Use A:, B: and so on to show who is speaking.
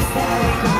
A: hysterical